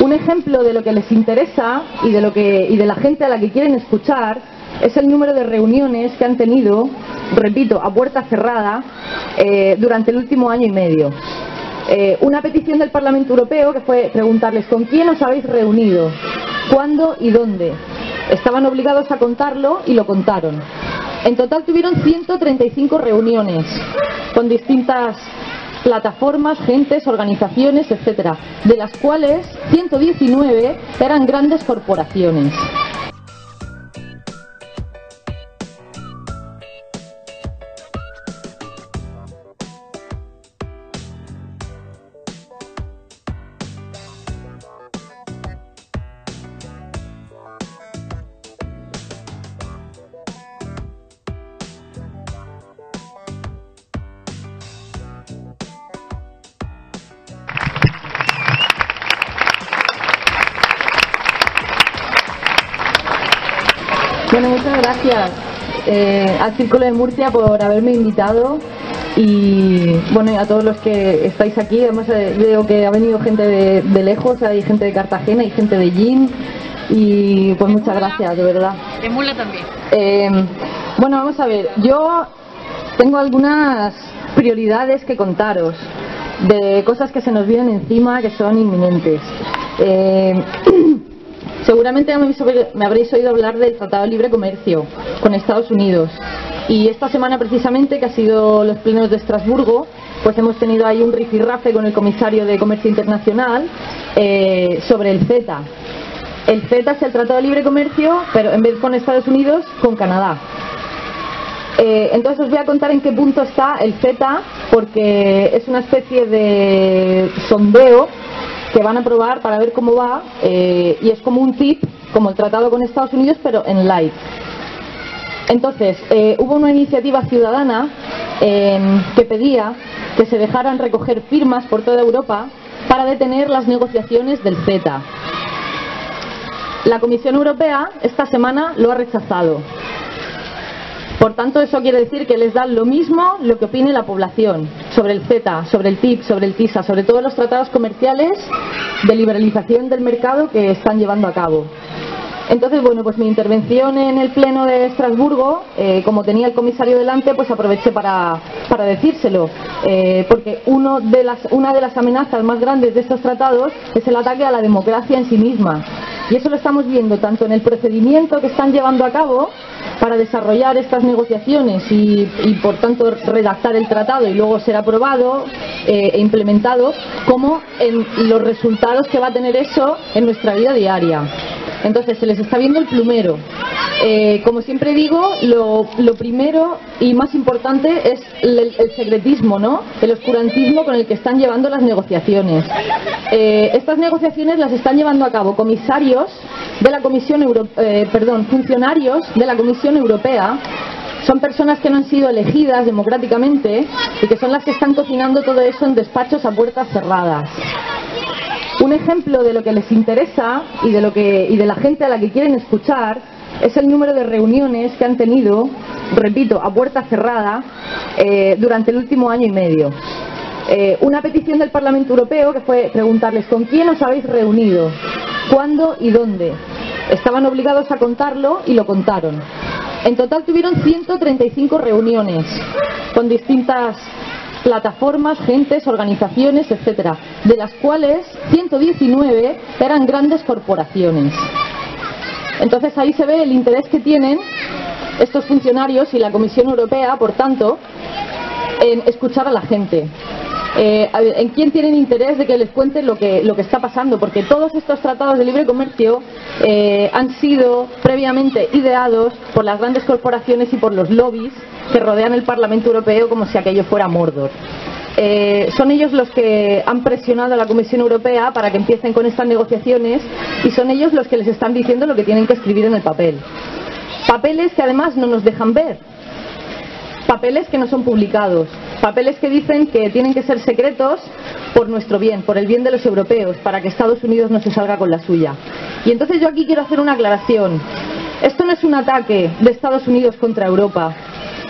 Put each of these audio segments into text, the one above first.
Un ejemplo de lo que les interesa y de, la gente a la que quieren escuchar es el número de reuniones que han tenido, repito, a puerta cerrada eh, durante el último año y medio. Eh, una petición del Parlamento Europeo que fue preguntarles con quién os habéis reunido, cuándo y dónde. Estaban obligados a contarlo y lo contaron. En total tuvieron 135 reuniones con distintas plataformas, gentes, organizaciones, etcétera, de las cuales 119 eran grandes corporaciones. Eh, al Círculo de Murcia por haberme invitado y bueno, y a todos los que estáis aquí. Además eh, veo que ha venido gente de, de lejos, hay gente de Cartagena, hay gente de Gin y pues muchas gracias, de verdad. De Mula también. Eh, bueno, vamos a ver, yo tengo algunas prioridades que contaros de cosas que se nos vienen encima que son inminentes. Seguramente me habréis oído hablar del Tratado de Libre Comercio con Estados Unidos. Y esta semana precisamente, que ha sido los plenos de Estrasburgo, pues hemos tenido ahí un rifirrafe con el comisario de Comercio Internacional eh, sobre el CETA. El CETA es el Tratado de Libre Comercio, pero en vez con Estados Unidos, con Canadá. Eh, entonces os voy a contar en qué punto está el CETA, porque es una especie de sondeo que van a probar para ver cómo va, eh, y es como un tip, como el tratado con Estados Unidos, pero en light. Entonces, eh, hubo una iniciativa ciudadana eh, que pedía que se dejaran recoger firmas por toda Europa para detener las negociaciones del CETA. La Comisión Europea esta semana lo ha rechazado. Por tanto, eso quiere decir que les da lo mismo lo que opine la población sobre el CETA, sobre el TIP, sobre el TISA, sobre todos los tratados comerciales de liberalización del mercado que están llevando a cabo. Entonces, bueno, pues mi intervención en el Pleno de Estrasburgo, eh, como tenía el comisario delante, pues aproveché para, para decírselo, eh, porque uno de las, una de las amenazas más grandes de estos tratados es el ataque a la democracia en sí misma. Y eso lo estamos viendo tanto en el procedimiento que están llevando a cabo para desarrollar estas negociaciones y, y, por tanto redactar el tratado y luego ser aprobado eh, e implementado, como en los resultados que va a tener eso en nuestra vida diaria. Entonces se les está viendo el plumero. Eh, como siempre digo, lo, primero y más importante es el, el secretismo, ¿no? El oscurantismo con el que están llevando las negociaciones. Eh, estas negociaciones las están llevando a cabo comisarios de la Comisión Euro- eh, perdón, funcionarios de la Comisión Europea. Son personas que no han sido elegidas democráticamente y que son las que están cocinando todo eso en despachos a puertas cerradas. Un ejemplo de lo que les interesa y de, lo que, y de la gente a la que quieren escuchar es el número de reuniones que han tenido, repito, a puerta cerrada eh, durante el último año y medio. Eh, una petición del Parlamento Europeo que fue preguntarles con quién os habéis reunido, cuándo y dónde. Estaban obligados a contarlo y lo contaron. En total tuvieron 135 reuniones con distintas plataformas, gentes, organizaciones, etcétera, de las cuales 119 eran grandes corporaciones. Entonces ahí se ve el interés que tienen estos funcionarios y la Comisión Europea, por tanto, en escuchar a la gente. Eh, ¿En quién tienen interés de que les cuente lo que, lo que está pasando? Porque todos estos tratados de libre comercio eh, han sido previamente ideados por las grandes corporaciones y por los lobbies que rodean el Parlamento Europeo como si aquello fuera Mordor. Eh, son ellos los que han presionado a la Comisión Europea para que empiecen con estas negociaciones y son ellos los que les están diciendo lo que tienen que escribir en el papel. Papeles que además no nos dejan ver, papeles que no son publicados, papeles que dicen que tienen que ser secretos por nuestro bien, por el bien de los europeos, para que Estados Unidos no se salga con la suya. Y entonces yo aquí quiero hacer una aclaración. Esto no es un ataque de Estados Unidos contra Europa.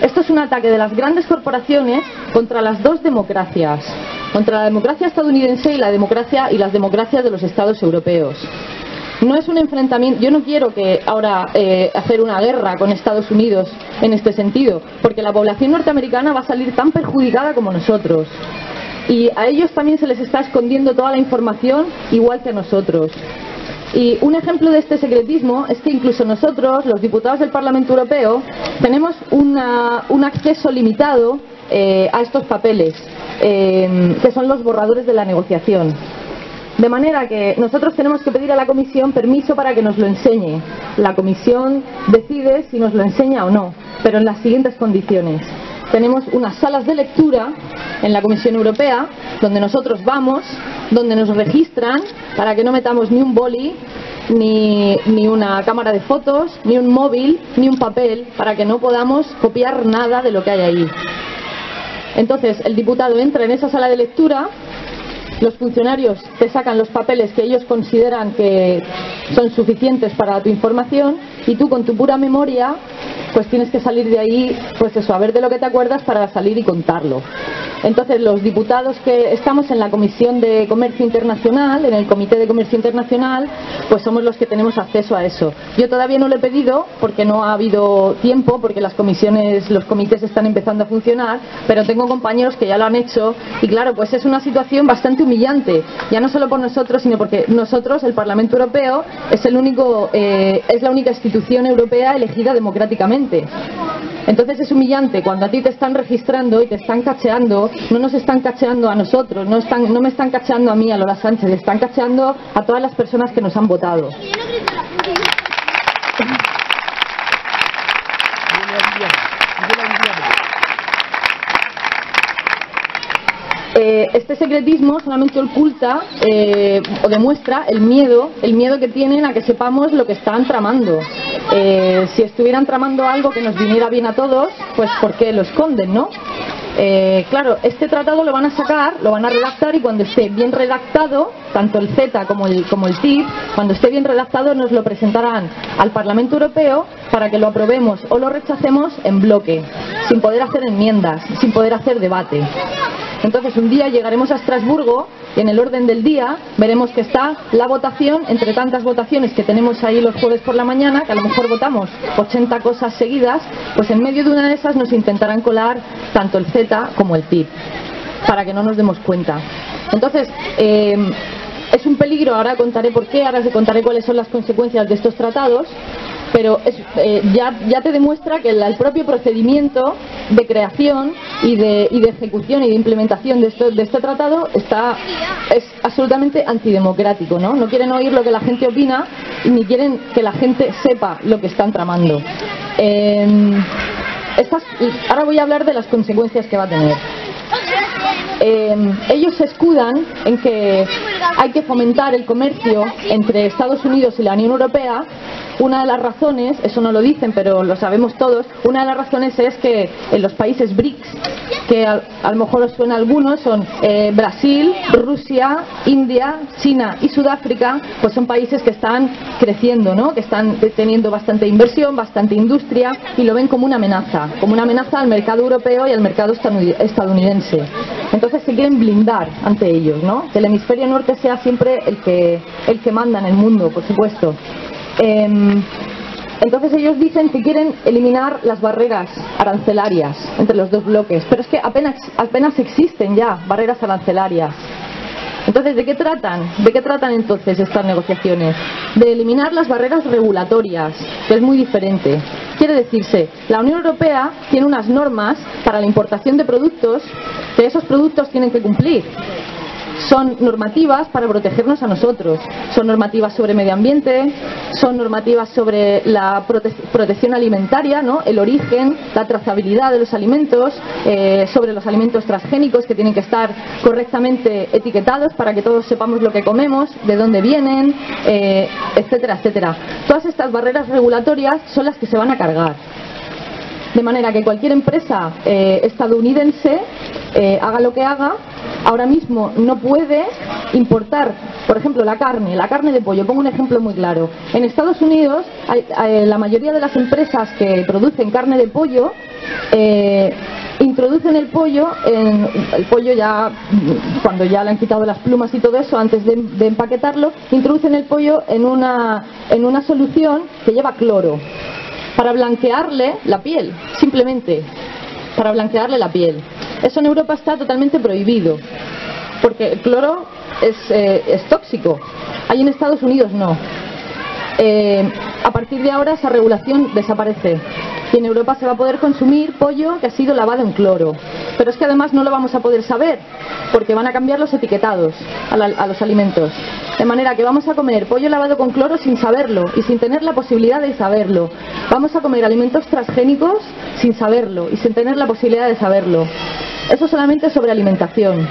Esto es un ataque de las grandes corporaciones contra las dos democracias. contra la democracia estadounidense y la democracia y las democracias de los estados europeos. No es un enfrentamiento. Yo no quiero que ahora eh, hacer una guerra con Estados Unidos en este sentido, porque la población norteamericana va a salir tan perjudicada como nosotros. Y a ellos también se les está escondiendo toda la información, igual que a nosotros. Y un ejemplo de este secretismo es que incluso nosotros, los diputados del Parlamento Europeo, tenemos un acceso limitado eh, a estos papeles, eh, que son los borradores de la negociación. De manera que nosotros tenemos que pedir a la Comisión permiso para que nos lo enseñe. La Comisión decide si nos lo enseña o no, pero en las siguientes condiciones. Tenemos unas salas de lectura en la Comisión Europea donde nosotros vamos, donde nos registran para que no metamos ni un boli, ni, ni, una cámara de fotos, ni un móvil, ni un papel, para que no podamos copiar nada de lo que hay ahí. Entonces, el diputado entra en esa sala de lectura los funcionarios te sacan los papeles que ellos consideran que son suficientes para tu información y tú con tu pura memoria pues tienes que salir de ahí, pues eso, a ver de lo que te acuerdas para salir y contarlo. Entonces, los diputados que estamos en la Comisión de Comercio Internacional, en el Comité de Comercio Internacional, pues somos los que tenemos acceso a eso. Yo todavía no lo he pedido porque no ha habido tiempo, porque las comisiones, los comités están empezando a funcionar, pero tengo compañeros que ya lo han hecho y claro, pues es una situación bastante humillante, ya no solo por nosotros, sino porque nosotros, el Parlamento Europeo, es el único, eh, es la única institución europea elegida democráticamente. Entonces es humillante cuando a ti te están registrando y te están cacheando, no nos están cacheando a nosotros, no, están, no me están cacheando a mí, a Lola Sánchez, están cacheando a todas las personas que nos han votado. Eh, este secretismo solamente oculta eh, o demuestra el miedo, el miedo que tienen a que sepamos lo que están tramando. Eh, si estuvieran tramando algo que nos viniera bien a todos, pues ¿por qué lo esconden, no? Claro, este tratado lo van a sacar, lo van a redactar y cuando esté bien redactado, tanto el Z como el, como el TIP, cuando esté bien redactado nos lo presentarán al Parlamento Europeo para que lo aprobemos o lo rechacemos en bloque, sin poder hacer enmiendas, sin poder hacer debate. Entonces un día llegaremos a Estrasburgo y en el orden del día veremos que está la votación, entre tantas votaciones que tenemos ahí los jueves por la mañana, que a lo mejor votamos 80 cosas seguidas, pues en medio de una de esas nos intentarán colar tanto el Z como el TIP, para que no nos demos cuenta. Entonces, eh, es un peligro, ahora contaré por qué, ahora contaré cuáles son las consecuencias de estos tratados, pero eh, ya, te demuestra que el, propio procedimiento de creación y de, ejecución y de implementación de, este tratado está, es absolutamente antidemocrático. ¿no? no quieren oír lo que la gente opina ni quieren que la gente sepa lo que están tramando. Em, ahora voy a hablar de las consecuencias que va a tener. Em, ellos se escudan en que hay que fomentar el comercio entre Estados Unidos y la Unión Europea una de las razones, eso no lo dicen, pero lo sabemos todos, una de las razones es que en los países BRICS, que a, lo mejor os suena algunos, son eh, Brasil, Rusia, India, China y Sudáfrica, pues son países que están creciendo, ¿no? que están teniendo bastante inversión, bastante industria y lo ven como una amenaza, como una amenaza al mercado europeo y al mercado estadounidense. Entonces se quieren blindar ante ellos, ¿no? que el hemisferio norte sea siempre el que, el que manda en el mundo, por supuesto. Em, entonces ellos dicen que quieren eliminar las barreras arancelarias entre los dos bloques, pero es que apenas, apenas existen ya barreras arancelarias. Entonces, ¿de qué tratan? ¿De qué tratan entonces estas negociaciones? De eliminar las barreras regulatorias, que es muy diferente. Quiere decirse, la Unión Europea tiene unas normas para la importación de productos que esos productos tienen que cumplir son normativas para protegernos a nosotros. Son normativas sobre medio ambiente, son normativas sobre la protección alimentaria, ¿no? el origen, la trazabilidad de los alimentos, eh, sobre los alimentos transgénicos que tienen que estar correctamente etiquetados para que todos sepamos lo que comemos, de dónde vienen, eh, etcétera, etcétera. Todas estas barreras regulatorias son las que se van a cargar. De manera que cualquier empresa eh, estadounidense, haga lo que haga, ahora mismo no puede importar, por ejemplo, la carne, la carne de pollo. Pongo un ejemplo muy claro. En Estados Unidos, la mayoría de las empresas que producen carne de pollo eh, introducen el pollo, en, el pollo ya, cuando ya le han quitado las plumas y todo eso, antes de, de empaquetarlo, introducen el pollo en una, en una solución que lleva cloro para blanquearle la piel, simplemente para blanquearle la piel. Eso en Europa está totalmente prohibido, porque el cloro es, eh, es tóxico. Ahí en Estados Unidos no. Eh, a partir de ahora esa regulación desaparece y en Europa se va a poder consumir pollo que ha sido lavado en cloro. Pero es que además no lo vamos a poder saber porque van a cambiar los etiquetados a, los alimentos. De manera que vamos a comer pollo lavado con cloro sin saberlo y sin tener la posibilidad de saberlo. Vamos a comer alimentos transgénicos sin saberlo y sin tener la posibilidad de saberlo. Eso solamente sobre alimentación.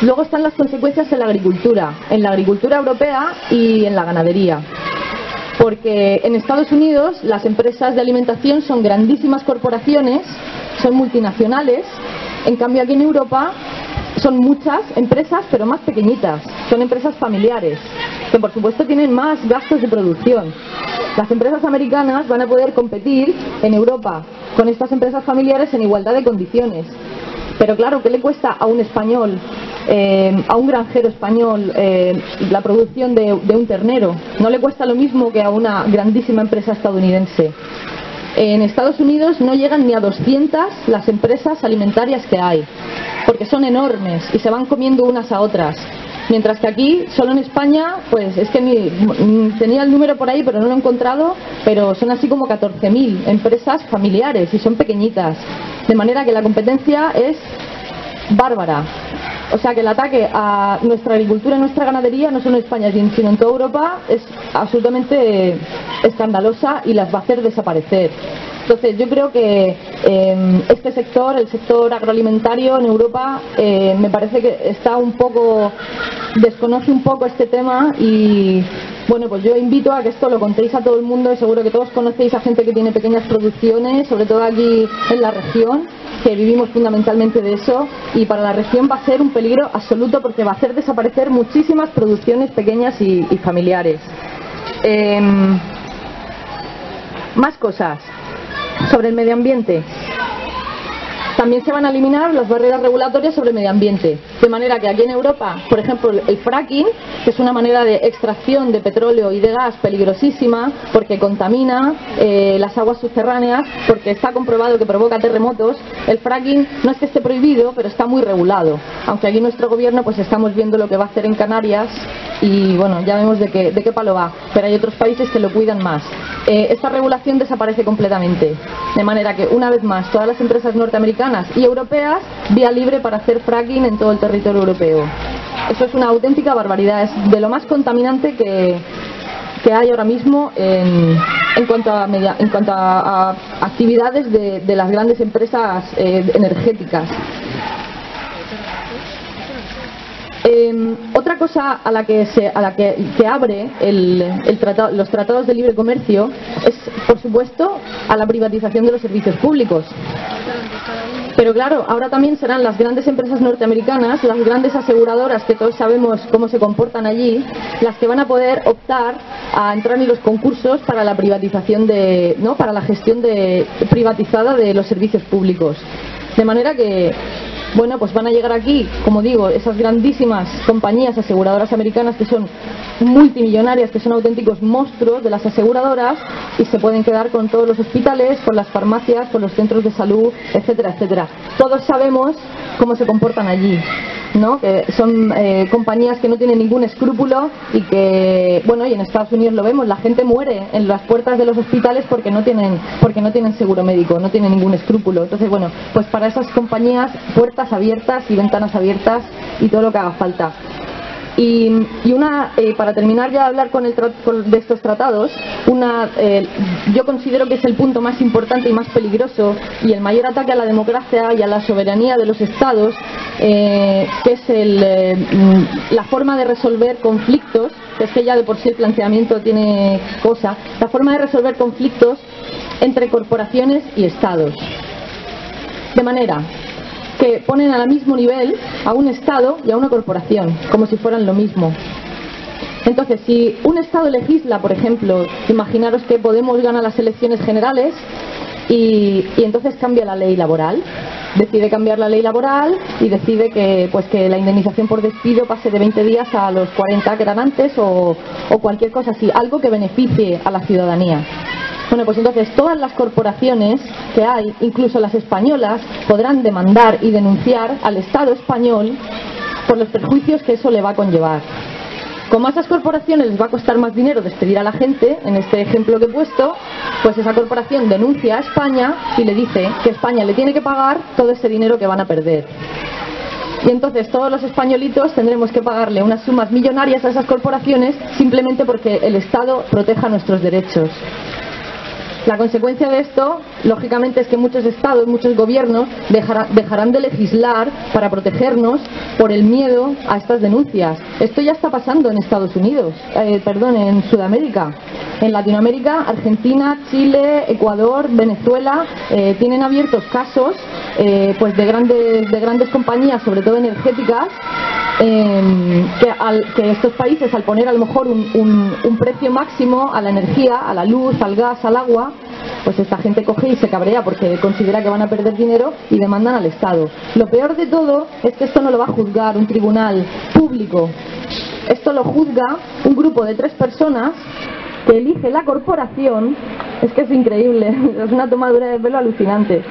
Luego están las consecuencias en la agricultura, en la agricultura europea y en la ganadería. Porque en Estados Unidos las empresas de alimentación son grandísimas corporaciones, son multinacionales, en cambio aquí en Europa son muchas empresas pero más pequeñitas, son empresas familiares, que por supuesto tienen más gastos de producción. Las empresas americanas van a poder competir en Europa con estas empresas familiares en igualdad de condiciones. Pero claro, ¿qué le cuesta a un español, eh, a un granjero español, eh, la producción de, de un ternero? No le cuesta lo mismo que a una grandísima empresa estadounidense. En Estados Unidos no llegan ni a 200 las empresas alimentarias que hay, porque son enormes y se van comiendo unas a otras. Mientras que aquí, solo en España, pues es que ni, mm, tenía el número por ahí, pero no lo he encontrado, pero son así como 14.000 empresas familiares y son pequeñitas. De manera que la competencia es bárbara. O sea que el ataque a nuestra agricultura y nuestra ganadería, no solo en España, sino en toda Europa, es absolutamente escandalosa y las va a hacer desaparecer. Entonces yo creo que eh, este sector, el sector agroalimentario en Europa, eh, me parece que está un poco, desconoce un poco este tema y bueno, pues yo invito a que esto lo contéis a todo el mundo y seguro que todos conocéis a gente que tiene pequeñas producciones, sobre todo aquí en la región, que vivimos fundamentalmente de eso y para la región va a ser un peligro absoluto porque va a hacer desaparecer muchísimas producciones pequeñas y, y familiares. Em, más cosas sobre el medio ambiente. También se van a eliminar las barreras regulatorias sobre el medio ambiente. De manera que aquí en Europa, por ejemplo, el fracking, que es una manera de extracción de petróleo y de gas peligrosísima porque contamina eh, las aguas subterráneas, porque está comprobado que provoca terremotos, el fracking no es que esté prohibido, pero está muy regulado. Aunque aquí nuestro gobierno pues estamos viendo lo que va a hacer en Canarias y bueno, ya vemos de qué, de qué palo va, pero hay otros países que lo cuidan más. Eh, esta regulación desaparece completamente, de manera que una vez más todas las empresas norteamericanas y europeas vía libre para hacer fracking en todo el territorio europeo. Eso es una auténtica barbaridad, es de lo más contaminante que, que hay ahora mismo en, en cuanto a, media- en cuanto a, actividades de, de las grandes empresas eh, energéticas. Eh, otra cosa a la que, se, a la que, abre el tratado- los tratados de libre comercio es, por supuesto, a la privatización de los servicios públicos. Pero claro, ahora también serán las grandes empresas norteamericanas, las grandes aseguradoras que todos sabemos cómo se comportan allí, las que van a poder optar a entrar en los concursos para la privatización de, ¿no? para la gestión de, privatizada de los servicios públicos. De manera que, bueno, pues van a llegar aquí, como digo, esas grandísimas compañías aseguradoras americanas que son multimillonarias, que son auténticos monstruos de las aseguradoras y se pueden quedar con todos los hospitales, con las farmacias, con los centros de salud, etcétera, etcétera. Todos sabemos cómo se comportan allí. ¿No? que son eh, compañías que no tienen ningún escrúpulo y que, bueno, y en Estados Unidos lo vemos, la gente muere en las puertas de los hospitales porque no tienen, porque no tienen seguro médico, no tienen ningún escrúpulo. Entonces, bueno, pues para esas compañías, puertas abiertas y ventanas abiertas y todo lo que haga falta. Y, una, eh, para terminar ya de hablar con el con- de estos tratados, una, eh, yo considero que es el punto más importante y más peligroso y el mayor ataque a la democracia y a la soberanía de los estados, eh, que es el, eh, mm, la forma de resolver conflictos, que es que ya de por sí el planteamiento tiene cosa, la forma de resolver conflictos entre corporaciones y estados. De manera que ponen al mismo nivel a un Estado y a una corporación, como si fueran lo mismo. Entonces, si un Estado legisla, por ejemplo, imaginaros que Podemos gana las elecciones generales y, entonces cambia la ley laboral. Decide cambiar la ley laboral y decide que, pues, que la indemnización por despido pase de 20 días a los 40 que eran antes o, o cualquier cosa así, algo que beneficie a la ciudadanía. Bueno, pues entonces todas las corporaciones que hay, incluso las españolas, podrán demandar y denunciar al Estado español por los perjuicios que eso le va a conllevar. Como a esas corporaciones les va a costar más dinero despedir a la gente, en este ejemplo que he puesto, pues esa corporación denuncia a España y le dice que España le tiene que pagar todo ese dinero que van a perder. Y entonces todos los españolitos tendremos que pagarle unas sumas millonarias a esas corporaciones simplemente porque el Estado proteja nuestros derechos. La consecuencia de esto, lógicamente, es que muchos estados, muchos gobiernos dejarán de legislar para protegernos por el miedo a estas denuncias. Esto ya está pasando en Estados Unidos, eh, perdón, en Sudamérica. En Latinoamérica, Argentina, Chile, Ecuador, Venezuela eh, tienen abiertos casos eh, pues de grandes, de grandes compañías, sobre todo energéticas, em, que, estos países al poner a lo mejor un precio máximo a la energía, a la luz, al gas, al agua, pues esta gente coge y se cabrea porque considera que van a perder dinero y demandan al Estado. Lo peor de todo es que esto no lo va a juzgar un tribunal público. Esto lo juzga un grupo de tres personas que elige la corporación. Es que es increíble, es una tomadura de pelo alucinante.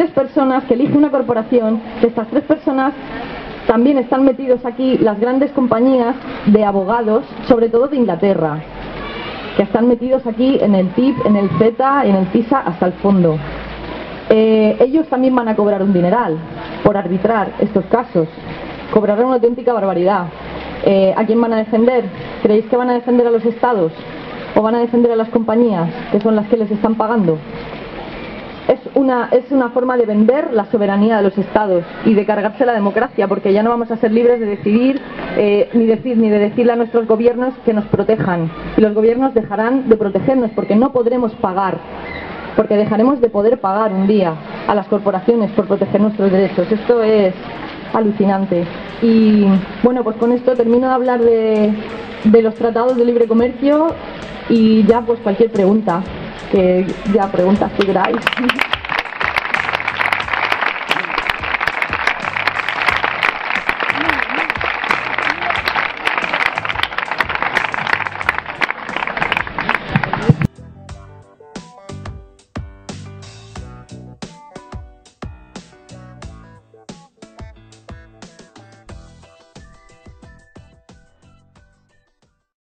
Tres personas que elige una corporación, que estas tres personas también están metidos aquí las grandes compañías de abogados, sobre todo de Inglaterra que están metidos aquí en el TIP, en el Z, en el PISA hasta el fondo. Eh, ellos también van a cobrar un dineral por arbitrar estos casos. Cobrarán una auténtica barbaridad. Eh, ¿A quién van a defender? ¿Creéis que van a defender a los estados? ¿O van a defender a las compañías, que son las que les están pagando? Una, es una forma de vender la soberanía de los estados y de cargarse la democracia, porque ya no vamos a ser libres de decidir eh, ni, decir, ni de decirle a nuestros gobiernos que nos protejan. Y los gobiernos dejarán de protegernos porque no podremos pagar, porque dejaremos de poder pagar un día a las corporaciones por proteger nuestros derechos. Esto es alucinante. Y bueno, pues con esto termino de hablar de, de los tratados de libre comercio y ya pues cualquier pregunta que ya preguntas que queráis.